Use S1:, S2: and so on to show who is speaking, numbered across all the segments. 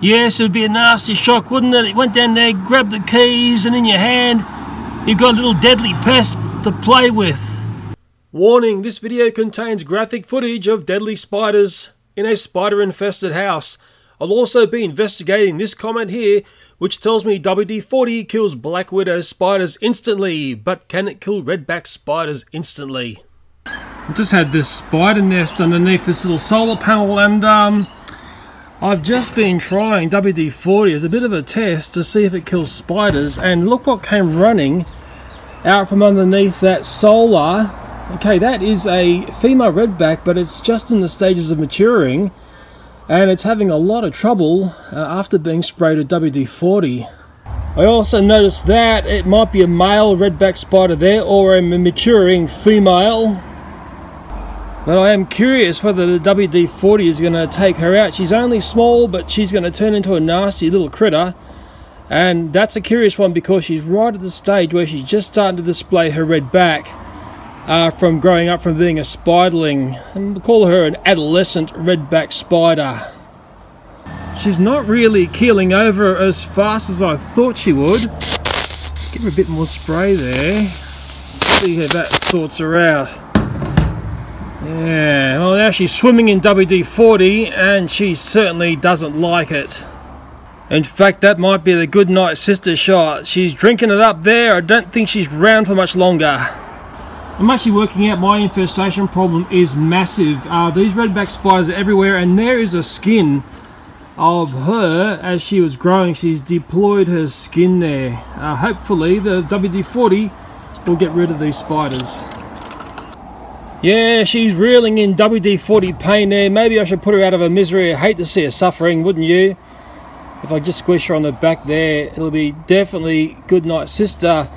S1: Yes, it'd be a nasty shock, wouldn't it? It went down there, grabbed the keys, and in your hand, you've got a little deadly pest to play with. Warning, this video contains graphic footage of deadly spiders in a spider-infested house. I'll also be investigating this comment here, which tells me WD-40 kills black widow spiders instantly, but can it kill redback spiders instantly? I just had this spider nest underneath this little solar panel and um, I've just been trying WD-40 as a bit of a test to see if it kills spiders and look what came running out from underneath that solar. Okay, that is a female redback, but it's just in the stages of maturing and it's having a lot of trouble uh, after being sprayed with WD-40. I also noticed that it might be a male redback spider there or a maturing female but I am curious whether the WD-40 is going to take her out. She's only small, but she's going to turn into a nasty little critter. And that's a curious one because she's right at the stage where she's just starting to display her red back uh, from growing up from being a spiderling. And we'll call her an adolescent redback spider. She's not really keeling over as fast as I thought she would. Give her a bit more spray there. See how that sorts her out. Yeah, well now she's swimming in WD-40 and she certainly doesn't like it. In fact, that might be the good night sister shot. She's drinking it up there. I don't think she's around for much longer. I'm actually working out my infestation problem is massive. Uh, these redback spiders are everywhere and there is a skin of her as she was growing. She's deployed her skin there. Uh, hopefully the WD-40 will get rid of these spiders. Yeah, she's reeling in WD-40 pain there. Maybe I should put her out of her misery. I hate to see her suffering, wouldn't you? If I just squish her on the back there, it'll be definitely good night, sister,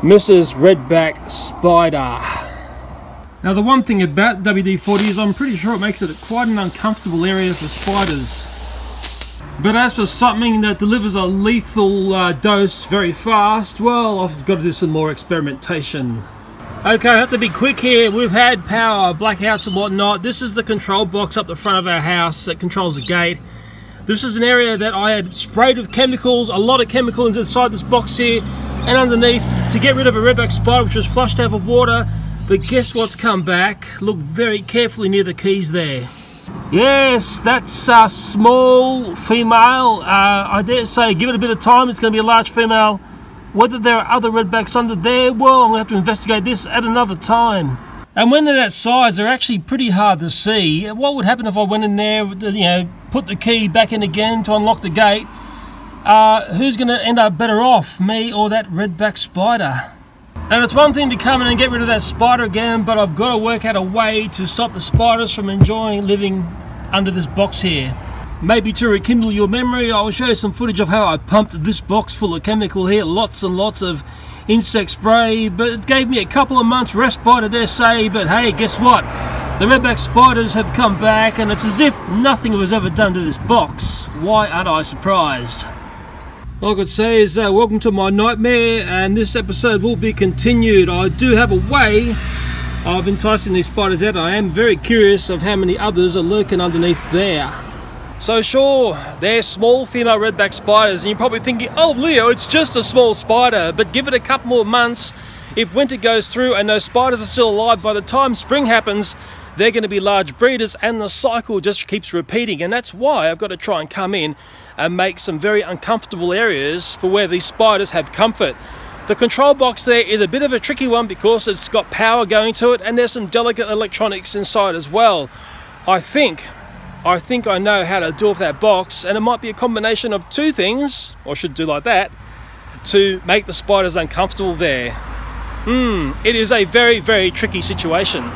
S1: Mrs. Redback Spider. Now the one thing about WD-40 is I'm pretty sure it makes it quite an uncomfortable area for spiders. But as for something that delivers a lethal uh, dose very fast, well, I've got to do some more experimentation. Okay, I have to be quick here. We've had power blackouts and whatnot. This is the control box up the front of our house that controls the gate. This is an area that I had sprayed with chemicals, a lot of chemicals inside this box here and underneath to get rid of a redback spider which was flushed out of water. But guess what's come back? Look very carefully near the keys there. Yes, that's a small female. Uh, I dare say, give it a bit of time, it's going to be a large female. Whether there are other redbacks under there, well, I'm going to have to investigate this at another time. And when they're that size, they're actually pretty hard to see. What would happen if I went in there, you know, put the key back in again to unlock the gate? Uh, who's going to end up better off, me or that redback spider? And it's one thing to come in and get rid of that spider again, but I've got to work out a way to stop the spiders from enjoying living under this box here. Maybe to rekindle your memory, I'll show you some footage of how I pumped this box full of chemical here, lots and lots of insect spray, but it gave me a couple of months respite, I dare say, but hey, guess what? The redback spiders have come back, and it's as if nothing was ever done to this box. Why aren't I surprised? All I could say is uh, welcome to my nightmare, and this episode will be continued. I do have a way of enticing these spiders out. I am very curious of how many others are lurking underneath there. So sure, they're small female redback spiders and you're probably thinking, oh Leo, it's just a small spider, but give it a couple more months, if winter goes through and those spiders are still alive, by the time spring happens, they're going to be large breeders and the cycle just keeps repeating and that's why I've got to try and come in and make some very uncomfortable areas for where these spiders have comfort. The control box there is a bit of a tricky one because it's got power going to it and there's some delicate electronics inside as well. I think I think I know how to do off that box and it might be a combination of two things, or should do like that, to make the spiders uncomfortable there. Hmm, it is a very, very tricky situation.